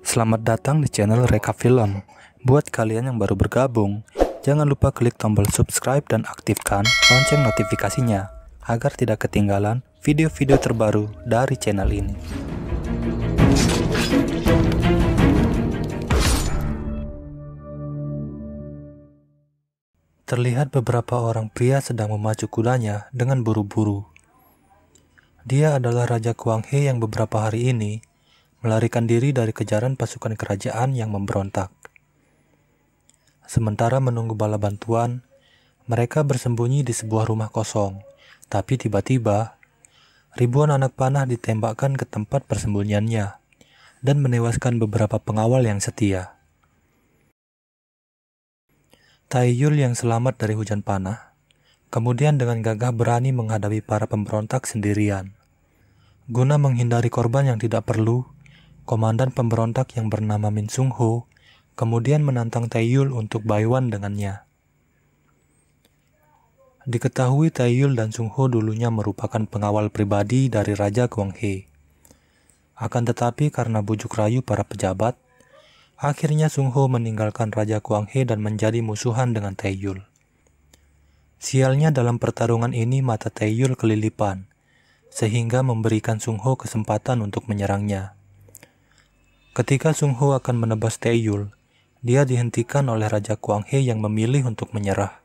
Selamat datang di channel Reka Film. Buat kalian yang baru bergabung, jangan lupa klik tombol subscribe dan aktifkan lonceng notifikasinya agar tidak ketinggalan video-video terbaru dari channel ini. Terlihat beberapa orang pria sedang memacu kudanya dengan buru-buru. Dia adalah Raja Kuang He yang beberapa hari ini melarikan diri dari kejaran pasukan kerajaan yang memberontak. Sementara menunggu bala bantuan, mereka bersembunyi di sebuah rumah kosong. Tapi tiba-tiba, ribuan anak panah ditembakkan ke tempat persembunyiannya dan menewaskan beberapa pengawal yang setia. Taiyul yang selamat dari hujan panah, kemudian dengan gagah berani menghadapi para pemberontak sendirian. Guna menghindari korban yang tidak perlu, komandan pemberontak yang bernama Min Sung Ho kemudian menantang Taiyul untuk Baiwan dengannya. Diketahui Taiyul dan Sung Ho dulunya merupakan pengawal pribadi dari Raja Kuang He. Akan tetapi karena bujuk rayu para pejabat, akhirnya Sung Ho meninggalkan Raja Kuang He dan menjadi musuhan dengan Taiyul. Sialnya dalam pertarungan ini mata Taiyul kelilipan, sehingga memberikan Sung Ho kesempatan untuk menyerangnya. Ketika Sung Ho akan menebas Taeyul, dia dihentikan oleh Raja Kuang He yang memilih untuk menyerah.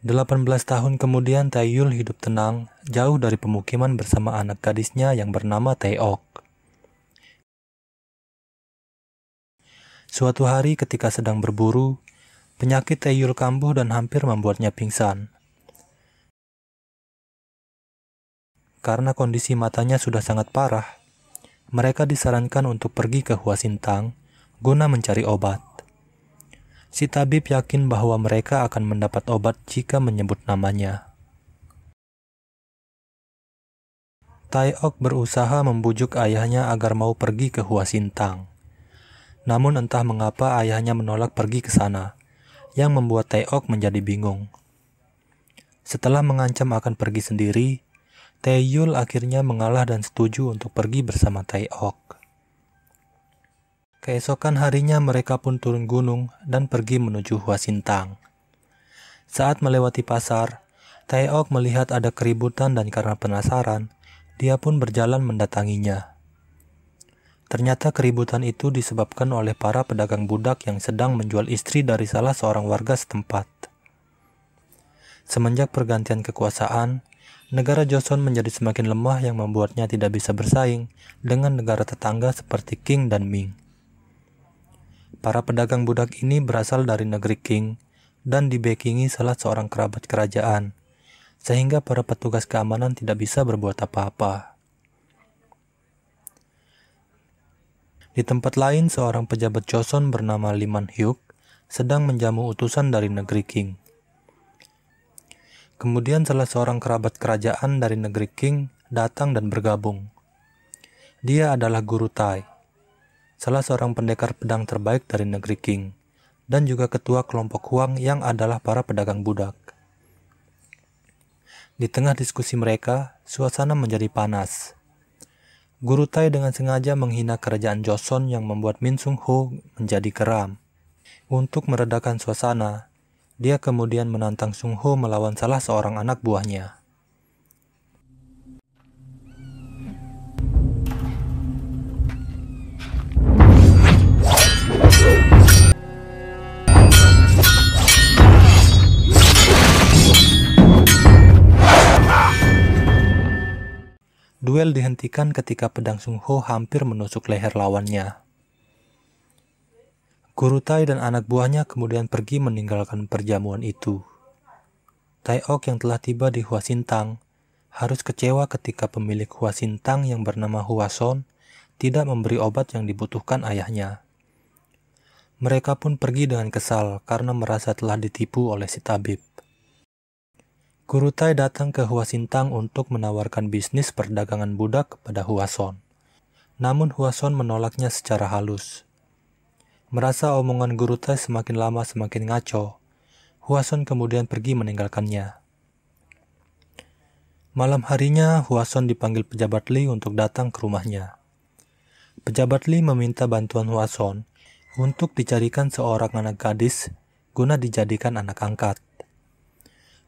18 tahun kemudian Taeyul hidup tenang jauh dari pemukiman bersama anak gadisnya yang bernama Taeok. Suatu hari ketika sedang berburu, penyakit Taeyul kambuh dan hampir membuatnya pingsan. Karena kondisi matanya sudah sangat parah, mereka disarankan untuk pergi ke Huasintang guna mencari obat. Si tabib yakin bahwa mereka akan mendapat obat jika menyebut namanya. Taiok berusaha membujuk ayahnya agar mau pergi ke Huasintang. Namun entah mengapa ayahnya menolak pergi ke sana, yang membuat Taiok menjadi bingung. Setelah mengancam akan pergi sendiri, Taeyul akhirnya mengalah dan setuju untuk pergi bersama Taiok. Keesokan harinya mereka pun turun gunung dan pergi menuju Huasintang. Saat melewati pasar, Taeok melihat ada keributan dan karena penasaran, dia pun berjalan mendatanginya. Ternyata keributan itu disebabkan oleh para pedagang budak yang sedang menjual istri dari salah seorang warga setempat. Semenjak pergantian kekuasaan, negara Joseon menjadi semakin lemah yang membuatnya tidak bisa bersaing dengan negara tetangga seperti Qing dan Ming. Para pedagang budak ini berasal dari negeri Qing dan dibekingi salah seorang kerabat kerajaan, sehingga para petugas keamanan tidak bisa berbuat apa-apa. Di tempat lain, seorang pejabat Joseon bernama Liman Hyuk sedang menjamu utusan dari negeri Qing. Kemudian salah seorang kerabat kerajaan dari negeri Qing datang dan bergabung. Dia adalah Guru Tai, salah seorang pendekar pedang terbaik dari negeri Qing, dan juga ketua kelompok Huang yang adalah para pedagang budak. Di tengah diskusi mereka, suasana menjadi panas. Guru Tai dengan sengaja menghina kerajaan Joseon yang membuat Min Sung Ho menjadi geram. Untuk meredakan suasana, dia kemudian menantang Sung Ho melawan salah seorang anak buahnya. Duel dihentikan ketika pedang Sung Ho hampir menusuk leher lawannya. Guru Tai dan anak buahnya kemudian pergi meninggalkan perjamuan itu. Taeok yang telah tiba di Huasintang harus kecewa ketika pemilik Huasintang yang bernama Huason tidak memberi obat yang dibutuhkan ayahnya. Mereka pun pergi dengan kesal karena merasa telah ditipu oleh si tabib. Guru Tai datang ke Huasintang untuk menawarkan bisnis perdagangan budak kepada Huason. Namun Huason menolaknya secara halus. Merasa omongan Guru Tai semakin lama semakin ngaco, Huason kemudian pergi meninggalkannya. Malam harinya, Huason dipanggil pejabat Li untuk datang ke rumahnya. Pejabat Li meminta bantuan Huason untuk dicarikan seorang anak gadis guna dijadikan anak angkat.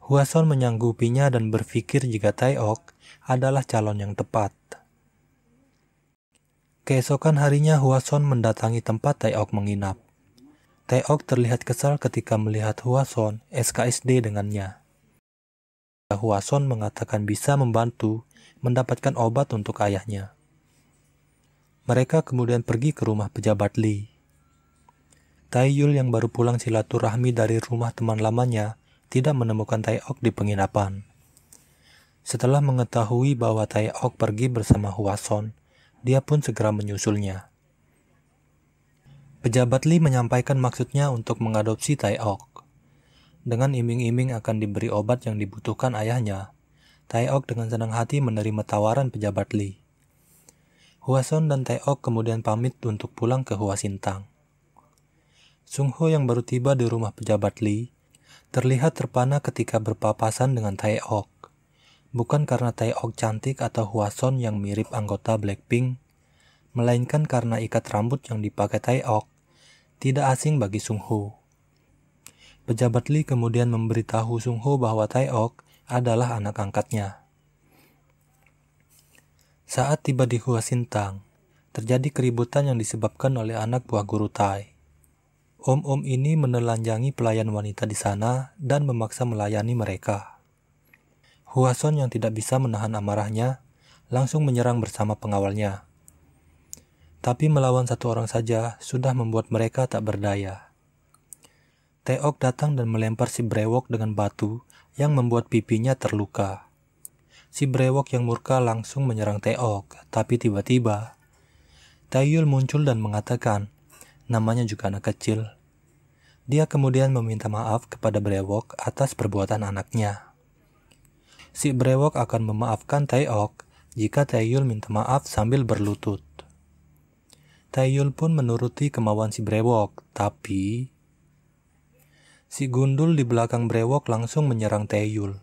Huason menyanggupinya dan berpikir jika Taeok adalah calon yang tepat. Keesokan harinya Huason mendatangi tempat Taeok menginap. Taeok terlihat kesal ketika melihat Huason SKSD dengannya. Huason mengatakan bisa membantu mendapatkan obat untuk ayahnya. Mereka kemudian pergi ke rumah pejabat Lee. Taeyul yang baru pulang silaturahmi dari rumah teman lamanya tidak menemukan Taeok di penginapan. Setelah mengetahui bahwa Taeok pergi bersama Huason, dia pun segera menyusulnya. Pejabat Li menyampaikan maksudnya untuk mengadopsi Taeok. Dengan iming-iming akan diberi obat yang dibutuhkan ayahnya, Taeok dengan senang hati menerima tawaran pejabat Li. Huason dan Taeok kemudian pamit untuk pulang ke Huasintang. Sung Ho yang baru tiba di rumah pejabat Li terlihat terpana ketika berpapasan dengan Taeok. Bukan karena Taeok cantik atau Hwason yang mirip anggota Blackpink, melainkan karena ikat rambut yang dipakai Taeok tidak asing bagi Sung Ho. Pejabat Lee kemudian memberitahu Sung Ho bahwa Taeok adalah anak angkatnya. Saat tiba di Hua Sintang, terjadi keributan yang disebabkan oleh anak buah guru Tai. Om-om ini menelanjangi pelayan wanita di sana dan memaksa melayani mereka. Huason yang tidak bisa menahan amarahnya langsung menyerang bersama pengawalnya. Tapi melawan satu orang saja sudah membuat mereka tak berdaya. Teok datang dan melempar si brewok dengan batu yang membuat pipinya terluka. Si brewok yang murka langsung menyerang Teok, tapi tiba-tiba Taeyul muncul dan mengatakan, namanya juga anak kecil. Dia kemudian meminta maaf kepada Brewok atas perbuatan anaknya. Si Brewok akan memaafkan Taeyok jika Taeyul minta maaf sambil berlutut. Taeyul pun menuruti kemauan si Brewok, tapi si gundul di belakang Brewok langsung menyerang Taeyul.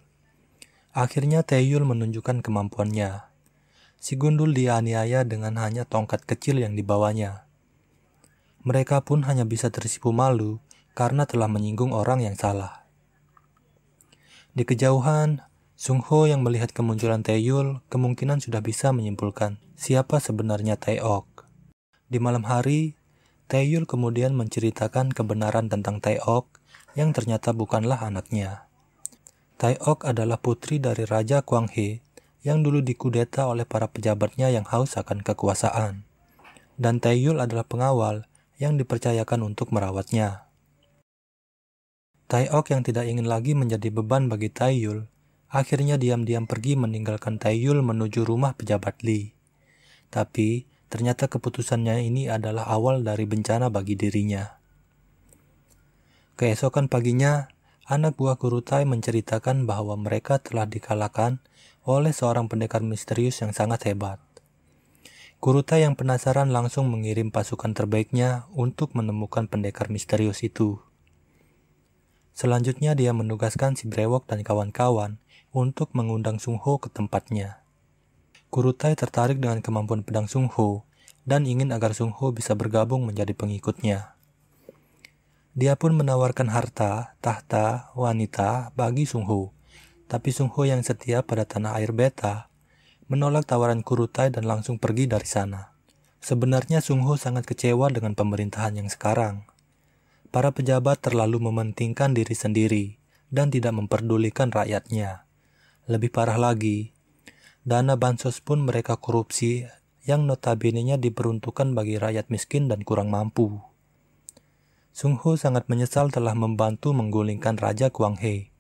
Akhirnya Taeyul menunjukkan kemampuannya. Si gundul dianiaya dengan hanya tongkat kecil yang dibawanya. Mereka pun hanya bisa tersipu malu karena telah menyinggung orang yang salah. Di kejauhan, Sung Ho yang melihat kemunculan Taeyul kemungkinan sudah bisa menyimpulkan siapa sebenarnya Taeok. Di malam hari, Taeyul kemudian menceritakan kebenaran tentang Taeok yang ternyata bukanlah anaknya. Taeok adalah putri dari Raja Kuang He yang dulu dikudeta oleh para pejabatnya yang haus akan kekuasaan. Dan Taeyul adalah pengawal yang dipercayakan untuk merawatnya. Taeyok yang tidak ingin lagi menjadi beban bagi Taeyul, akhirnya diam-diam pergi meninggalkan Taeyul menuju rumah pejabat Li. Tapi, ternyata keputusannya ini adalah awal dari bencana bagi dirinya. Keesokan paginya, anak buah guru Tai menceritakan bahwa mereka telah dikalahkan oleh seorang pendekar misterius yang sangat hebat. Kuruta yang penasaran langsung mengirim pasukan terbaiknya untuk menemukan pendekar misterius itu. Selanjutnya dia menugaskan si Brewok dan kawan-kawan untuk mengundang Sung Ho ke tempatnya. Kurutai tertarik dengan kemampuan pedang Sung Ho dan ingin agar Sung Ho bisa bergabung menjadi pengikutnya. Dia pun menawarkan harta, tahta, wanita bagi Sung Ho, tapi Sung Ho yang setia pada tanah air beta menolak tawaran Kurutai dan langsung pergi dari sana. Sebenarnya Sung Ho sangat kecewa dengan pemerintahan yang sekarang. Para pejabat terlalu mementingkan diri sendiri dan tidak memperdulikan rakyatnya. Lebih parah lagi, dana bansos pun mereka korupsi yang notabene-nya diperuntukkan bagi rakyat miskin dan kurang mampu. Sung Ho sangat menyesal telah membantu menggulingkan Raja Kuang He.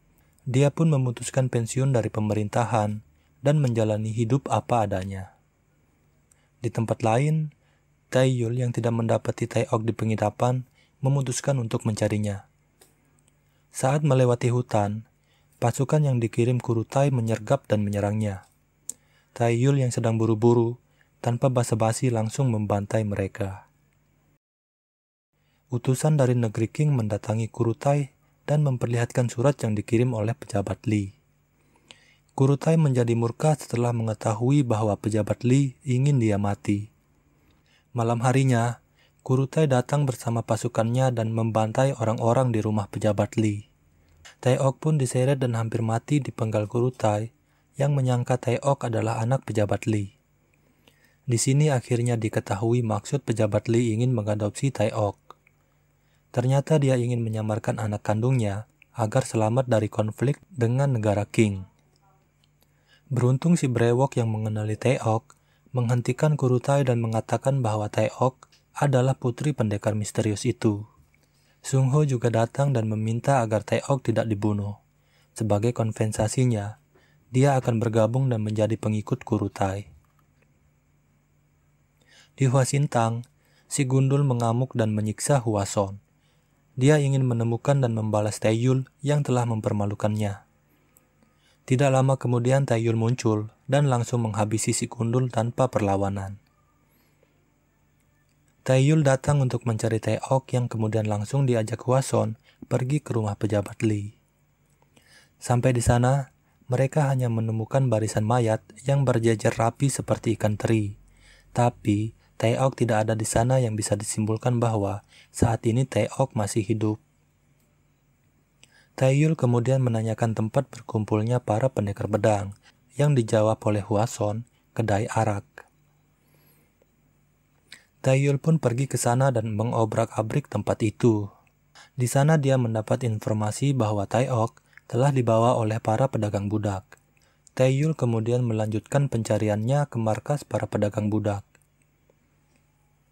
Dia pun memutuskan pensiun dari pemerintahan dan menjalani hidup apa adanya. Di tempat lain, Taeyul yang tidak mendapati Taeok di penginapan memutuskan untuk mencarinya. Saat melewati hutan, pasukan yang dikirim Kurutai menyergap dan menyerangnya. Taeyul yang sedang buru-buru, tanpa basa-basi langsung membantai mereka. Utusan dari negeri King mendatangi Kurutai dan memperlihatkan surat yang dikirim oleh pejabat Lee. Kurutai menjadi murka setelah mengetahui bahwa pejabat Li ingin dia mati. Malam harinya, Kurutai datang bersama pasukannya dan membantai orang-orang di rumah pejabat Li. Taeok pun diseret dan hampir mati di penggal Kurutai yang menyangka Taeok adalah anak pejabat Li. Di sini akhirnya diketahui maksud pejabat Li ingin mengadopsi Taeok. Ternyata dia ingin menyamarkan anak kandungnya agar selamat dari konflik dengan negara King. Beruntung si brewok yang mengenali Taeok menghentikan Kurutai dan mengatakan bahwa Taeok adalah putri pendekar misterius itu. Sung Ho juga datang dan meminta agar Taeok tidak dibunuh. Sebagai kompensasinya, dia akan bergabung dan menjadi pengikut Kurutai. Di Huasintang, si Gundul mengamuk dan menyiksa Huason. Dia ingin menemukan dan membalas Taeyul yang telah mempermalukannya. Tidak lama kemudian Taeyul muncul dan langsung menghabisi si Gundul tanpa perlawanan. Taeyul datang untuk mencari Taeok yang kemudian langsung diajak Hwason pergi ke rumah pejabat Lee. Sampai di sana, mereka hanya menemukan barisan mayat yang berjejer rapi seperti ikan teri. Tapi, Taeok tidak ada di sana yang bisa disimpulkan bahwa saat ini Taeok masih hidup. Taeyul kemudian menanyakan tempat berkumpulnya para pendekar bedang yang dijawab oleh Hwason, kedai arak. Taeyul pun pergi ke sana dan mengobrak-abrik tempat itu. Di sana dia mendapat informasi bahwa Taeok telah dibawa oleh para pedagang budak. Taeyul kemudian melanjutkan pencariannya ke markas para pedagang budak.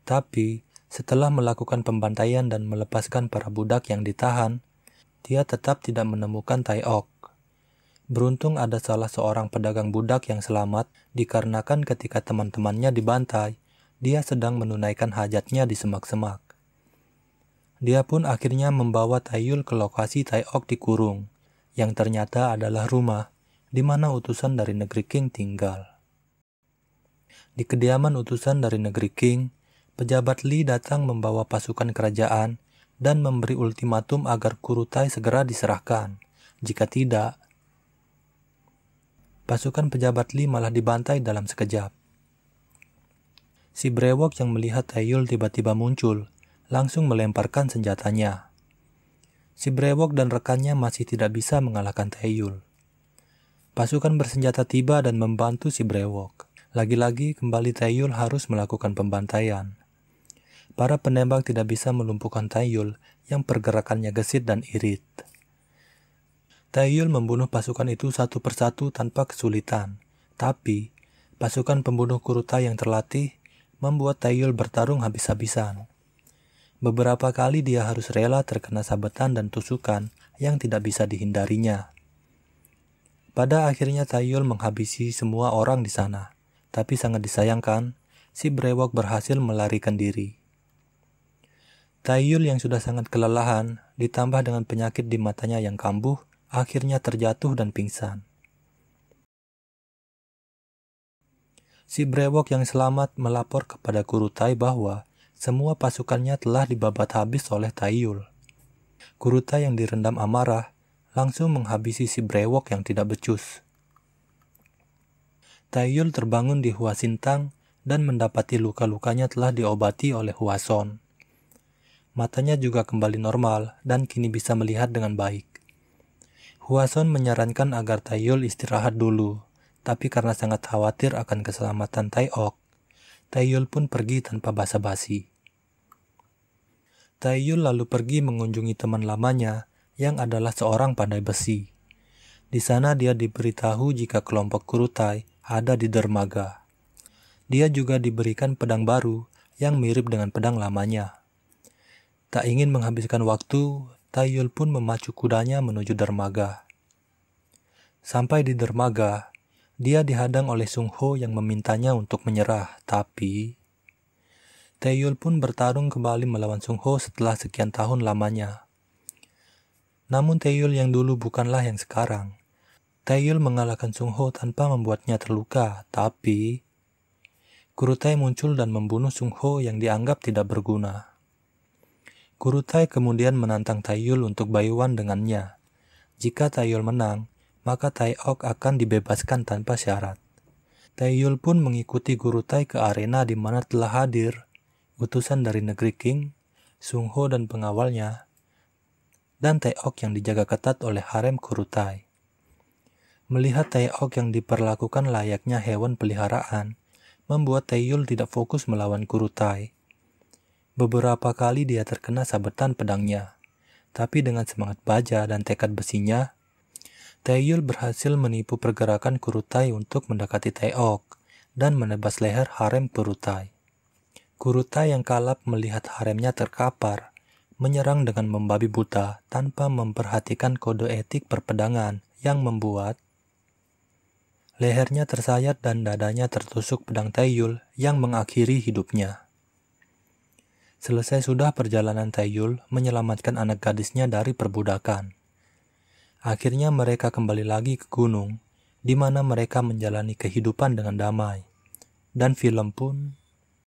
Tapi, setelah melakukan pembantaian dan melepaskan para budak yang ditahan, dia tetap tidak menemukan Taeok. Beruntung ada salah seorang pedagang budak yang selamat dikarenakan ketika teman-temannya dibantai, dia sedang menunaikan hajatnya di semak-semak. Dia pun akhirnya membawa Tayul ke lokasi Taiok dikurung, yang ternyata adalah rumah di mana utusan dari negeri King tinggal. Di kediaman utusan dari negeri King, pejabat Li datang membawa pasukan kerajaan dan memberi ultimatum agar Kurutai segera diserahkan. Jika tidak, pasukan pejabat Li malah dibantai dalam sekejap. Si brewok yang melihat Taeyul tiba-tiba muncul, langsung melemparkan senjatanya. Si brewok dan rekannya masih tidak bisa mengalahkan Taeyul. Pasukan bersenjata tiba dan membantu si brewok. Lagi-lagi kembali Taeyul harus melakukan pembantaian. Para penembak tidak bisa melumpuhkan Taeyul yang pergerakannya gesit dan irit. Taeyul membunuh pasukan itu satu persatu tanpa kesulitan, tapi pasukan pembunuh Kuruta yang terlatih membuat Taeyul bertarung habis-habisan. Beberapa kali dia harus rela terkena sabetan dan tusukan yang tidak bisa dihindarinya. Pada akhirnya Taeyul menghabisi semua orang di sana, tapi sangat disayangkan, si brewok berhasil melarikan diri. Taeyul yang sudah sangat kelelahan, ditambah dengan penyakit di matanya yang kambuh, akhirnya terjatuh dan pingsan. Si brewok yang selamat melapor kepada Kurutai bahwa semua pasukannya telah dibabat habis oleh Taiyul. Kurutai yang direndam amarah langsung menghabisi si brewok yang tidak becus. Taiyul terbangun di Huasintang dan mendapati luka-lukanya telah diobati oleh Huason. Matanya juga kembali normal dan kini bisa melihat dengan baik. Huason menyarankan agar Taiyul istirahat dulu tapi karena sangat khawatir akan keselamatan Taeyok, Taeyul pun pergi tanpa basa-basi. Taeyul lalu pergi mengunjungi teman lamanya yang adalah seorang pandai besi. Di sana dia diberitahu jika kelompok Kurutai ada di dermaga. Dia juga diberikan pedang baru yang mirip dengan pedang lamanya. Tak ingin menghabiskan waktu, Taeyul pun memacu kudanya menuju dermaga. Sampai di dermaga, dia dihadang oleh Sung Ho yang memintanya untuk menyerah, tapi Taeyul pun bertarung kembali melawan Sung Ho setelah sekian tahun lamanya. Namun Taeyul yang dulu bukanlah yang sekarang. Taeyul mengalahkan Sung Ho tanpa membuatnya terluka, tapi Kurutai muncul dan membunuh Sung Ho yang dianggap tidak berguna. Kurutai kemudian menantang Taeyul untuk bayuan dengannya. Jika Taeyul menang, maka Ok akan dibebaskan tanpa syarat. Taeyul pun mengikuti guru Tai ke arena di mana telah hadir utusan dari negeri King, Sung Ho dan pengawalnya, dan Taeok yang dijaga ketat oleh harem Kurutai. Melihat Taeok yang diperlakukan layaknya hewan peliharaan, membuat Taeyul tidak fokus melawan Kurutai. Beberapa kali dia terkena sabetan pedangnya, tapi dengan semangat baja dan tekad besinya, Taeyul berhasil menipu pergerakan Kurutai untuk mendekati Taeok dan menebas leher harem Kurutai. Kurutai yang kalap melihat haremnya terkapar, menyerang dengan membabi buta tanpa memperhatikan kode etik perpedangan yang membuat lehernya tersayat dan dadanya tertusuk pedang Taeyul yang mengakhiri hidupnya. Selesai sudah perjalanan Taeyul menyelamatkan anak gadisnya dari perbudakan. Akhirnya mereka kembali lagi ke gunung, di mana mereka menjalani kehidupan dengan damai. Dan film pun